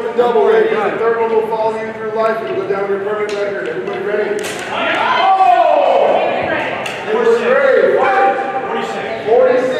stroke and double A. The third one will follow you through life. It'll go down to your permanent record. Everybody ready? Oh! It was great. 46. 46.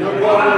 You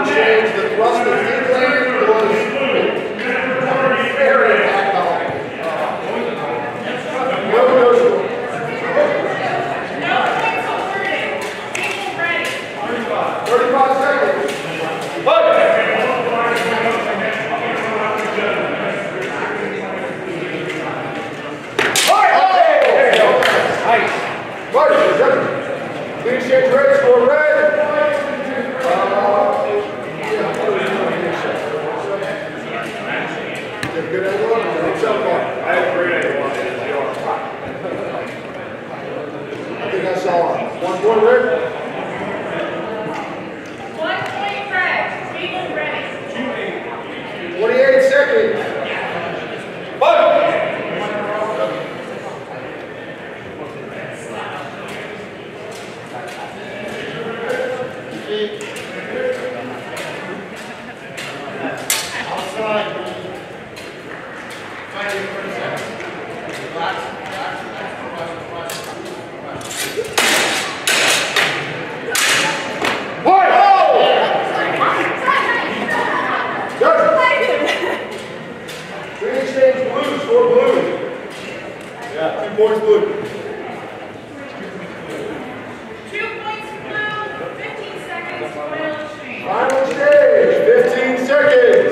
I saw one point red. Two points blue. Two points blue. Fifteen seconds. Final exchange. Final stage, fifteen seconds.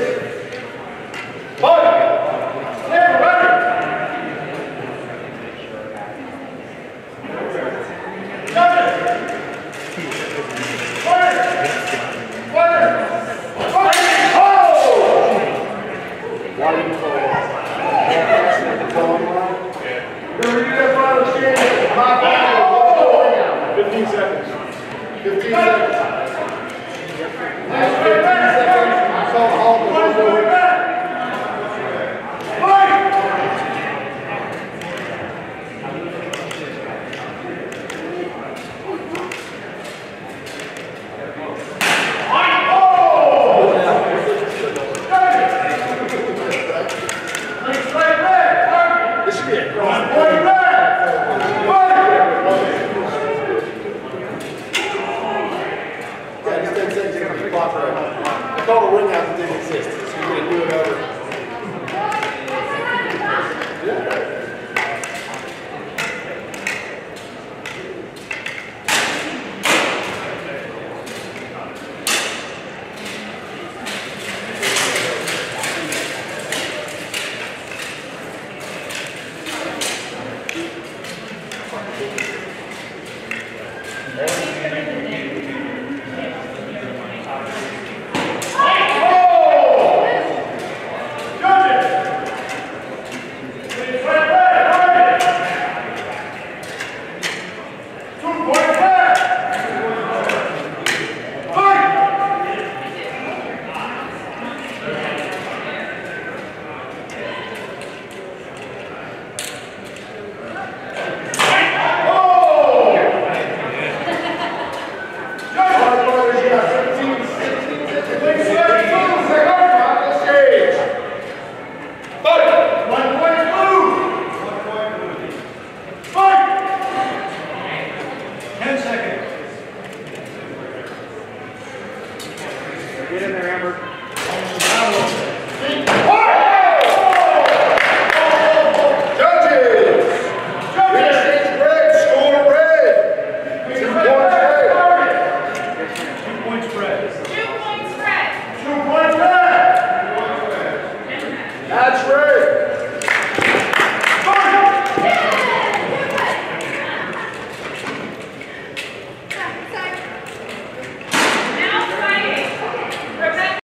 15 seconds. 15 seconds.